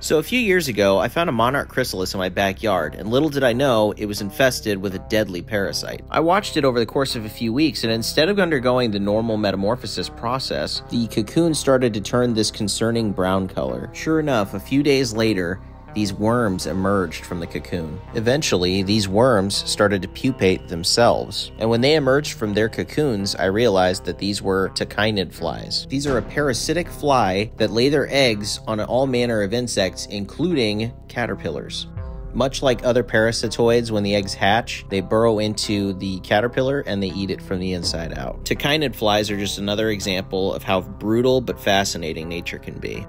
So, a few years ago, I found a monarch chrysalis in my backyard, and little did I know it was infested with a deadly parasite. I watched it over the course of a few weeks, and instead of undergoing the normal metamorphosis process, the cocoon started to turn this concerning brown color. Sure enough, a few days later, these worms emerged from the cocoon. Eventually, these worms started to pupate themselves, and when they emerged from their cocoons, I realized that these were tachinid flies. These are a parasitic fly that lay their eggs on all manner of insects, including caterpillars. Much like other parasitoids, when the eggs hatch, they burrow into the caterpillar and they eat it from the inside out. Tachinid flies are just another example of how brutal but fascinating nature can be.